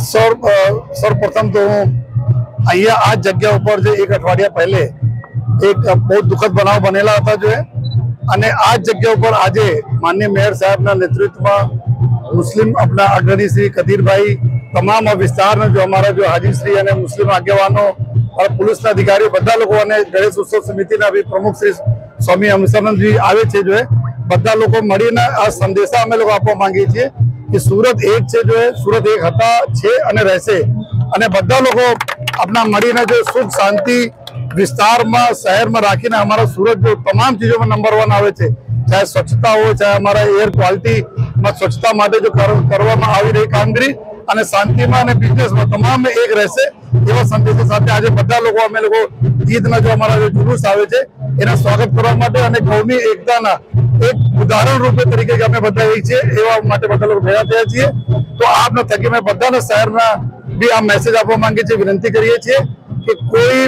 Sir અ, તો હું અહીંયા આ જગ્યા ઉપર જે એક અઠવાડિયા પહેલે એક બહુ દુઃખદ બનાવ બનેલા હતા જો. અને આ જ જગ્યા ઉપર આજે માનનીય મેયર સાહેબના નેતૃત્વમાં મુસ્લિમ આપણા અગ્રણી શ્રી કદીરભાઈ તમામ વિસ્તારના જો અમારા જો હાજીશ્રી અને મુસ્લિમ આગેવાનો પોલીસના અધિકારીઓ બધા લોકો અને ગણેશ ઉત્સવ સમિતિના બી પ્રમુખ શ્રી સ્વામી અમસરનજી આવે છે જો. એ. બધા લોકો મળીને આ સંદેશા અમે લોકો આપવા માંગીએ છીએ કે સુરત એક છે જો સુરત એક હતા, છે અને રહેશે. અને બધા લોકો આપણા મળીને જો સુખ, શાંતિ વિસ્તારમાં, શહેરમાં રાખીને અમારા સુરત જો તમામ ચીજોમાં નંબર વન આવે છે. ચાહે સ્વચ્છતા હોય, ચાહે અમારા એર ક્વોલિટીમાં સ્વચ્છતા માટે જો કર- કરવામાં આવી રહી કામગીરી અને શાંતિમાં અને બિઝનેસમાં તમામ એક રહેશે એવા સંદેશો સાથે આજે બધા લોકો અમે લોકો ઈદના જો અમારા જે જુલુસ આવે છે, એના સ્વાગત કરવા માટે અને ગૌની એકતાના એક ઉદાહરણ રૂપે તરીકે અમે બધા એક છીએ, એવા માટે બધા લોકો ભેગા થયા છીએ. તો આપના થકી અમે બધાના શહેરના બી આ મેસેજ આપવા માંગીએ છીએ, વિનંતી કરીએ છીએ કે કોઈ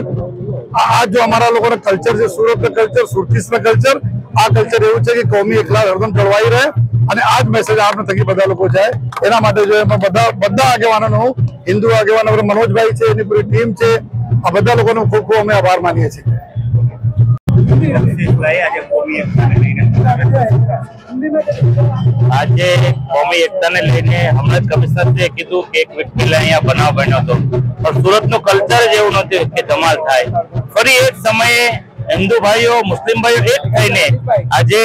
આ જો અમારા લોકોના કલ્ચર છે, સુરતના કલ્ચર સુરતીસના કલ્ચર આ કલ્ચર એવું છે કે કોમી એકલા હરદમ જળવાઈ રહે અને આ જ મેસેજ આપને થકી બધા લોકો જાય. એના માટે જો એમાં બધા બધા આગેવાનોનો હિન્દુ આગેવાનો મનોજભાઈ છે, એની પૂરી ટીમ છે, આ બધા લોકોનો ખૂબ ખૂબ અમે આભાર માનીએ છીએ. આજે કોમી એકતાને લઈને હમણાં જ કમિશનરે કીધું કે એક વ્યક્તિને અહીંયા બનાવ બન્યો હતો. પણ સુરતનું કલ્ચર જ એવું નથી કે ધમાલ થાય. ફરી એક સમયે હિન્દુ ભાઈઓ, મુસ્લિમ ભાઈઓ એક થઈને આજે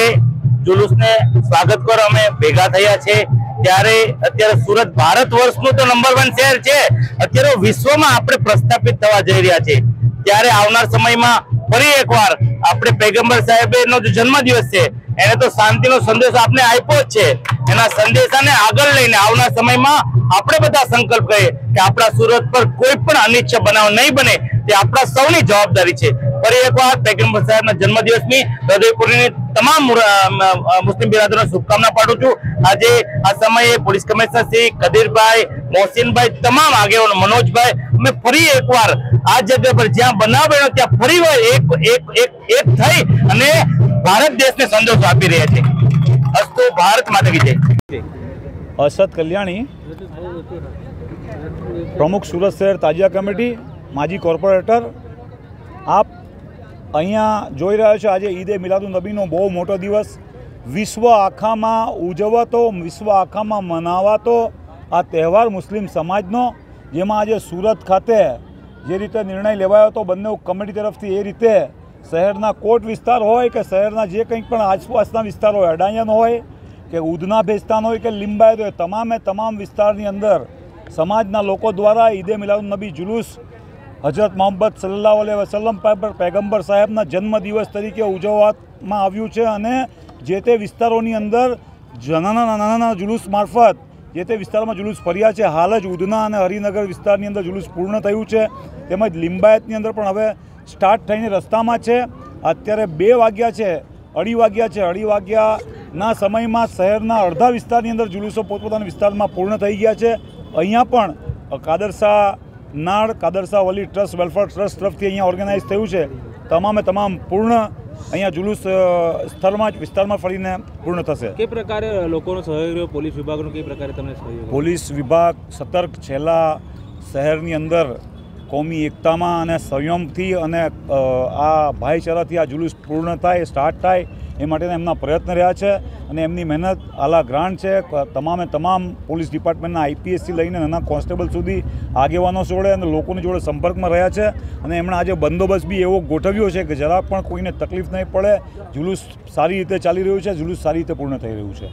જુલુસને સ્વાગત કરો અમે ભેગા થયા છે. ત્યારે અત્યારે સુરત ભારત વર્ષનું તો નંબર વન શહેર છે. અત્યારે વિશ્વમાં આપણે પ્રસ્થાપિત થવા જઈ રહ્યા છે. ત્યારે આવનાર સમયમાં ફરી એકવાર આપણે પૈગંબર સાહેબ નો જે જન્મદિવસ છે, એને તો શાંતિનો સંદેશ આપણે આપ્યો જ છે. એના સંદેશાને આગળ લઈને આવનાર સમયમાં આપણે બધા સંકલ્પ કરીએ કે આપણા સુરત પર કોઈ પણ અનિચ્છ બનાવ નહીં બને, તે આપણા સૌની જવાબદારી છે. ફરી એકવાર પૈગંબર સાહેબના જન્મદિવસની હૃદયપુરીની તમામ મુસ્લિમ બિરાદરોને શુભકામના પાઠવું છું. આજે આ સમયે પોલીસ કમિશનર શ્રી કદીરભાઈ મોહસિનભાઈ, તમામ આગેવાનો મનોજભાઈ, અમે ફરી એકવાર આ જગ્યા પર જ્યાં બનાવ ત્યાં ફરી વાર એક એક એક એક થઈ અને ભારત દેશને સંદેશો આપી રહ્યા છે. અસ્તુ ભારત માટે વિજય અસદ કલ્યાણી, પ્રમુખ સુરત શહેર તાજિયા કમિટી, માજી કોર્પોરેટર, આપ અહીંયા જોઈ રહ્યા છો આજે ઈદે મિલાદુન નબીનો બહુ મોટો દિવસ. વિશ્વ આખામાં ઉજવાતો, વિશ્વ આખામાં મનાવાતો આ તહેવાર મુસ્લિમ સમાજનો, જેમાં આજે સુરત ખાતે જે રીતે નિર્ણય લેવાયો હતો બંને કમિટી તરફથી એ રીતે શહેરના કોટ વિસ્તાર હોય કે શહેરના જે કંઈક પણ આસપાસના વિસ્તાર હોય અડાયન હોય કે ઉધના ભેસ્તાન હોય કે લિંબાયત હોય, તમામે તમામ વિસ્તારની અંદર સમાજના લોકો દ્વારા ઈદે મિલાઉન નબી જુલુસ હજરત મોહમ્મદ સલ્લાહ અલ વસલમ પર પૈગંબર સાહેબના જન્મદિવસ તરીકે ઉજવવામાં આવ્યું છે અને જે તે વિસ્તારોની અંદર નાના નાના જુલુસ મારફત જે તે વિસ્તારમાં જુલુસ ફર્યા છે. હાલ જ ઉધના અને હરિનગર વિસ્તારની અંદર જુલુસ પૂર્ણ થયું છે. તેમજ લિંબાયતની અંદર પણ હવે સ્ટાર્ટ થઈને રસ્તામાં છે. અત્યારે બે વાગ્યા છે, અઢી વાગ્યા છે. અઢી વાગ્યાના સમયમાં શહેરના અડધા વિસ્તારની અંદર જુલુસો પોતપોતાના વિસ્તારમાં પૂર્ણ થઈ ગયા છે. અહીંયા પણ Kadarsha Nal Kadarsha Wali trust, welfare trust તરફથી અહીંયા ઓર્ગેનાઇઝ થયું છે. તમામે તમામ પૂર્ણ અહીંયા જુલુસ સ્થળમાં જ વિસ્તારમાં ફરીને પૂર્ણ થશે. કે પ્રકારે લોકોનો સહયોગ રહ્યો? પોલીસ વિભાગનો કઈ પ્રકારે તમને સહયોગ પોલીસ વિભાગ સતર્ક છેલ્લા શહેરની અંદર કોમી એકતામાં અને સંયમથી અને આ ભાઈચારાથી આ જુલુસ પૂર્ણ થાય સ્ટાર્ટ થાય એ માટેના એમના પ્રયત્ન રહ્યા છે અને એમની મહેનત આલા ગ્રાન્ટ છે. તમામે તમામ પોલીસ ડિપાર્ટમેન્ટના આઈપીએસથી લઈને નાના કોન્સ્ટેબલ સુધી આગેવાનો જોડે અને લોકોની જોડે સંપર્કમાં રહ્યા છે. અને એમણે આજે બંદોબસ્ત બી એવો ગોઠવ્યો છે કે જરા પણ કોઈને તકલીફ નહીં પડે. જુલુસ સારી રીતે ચાલી રહ્યું છે, જુલુસ સારી રીતે પૂર્ણ થઈ રહ્યું છે.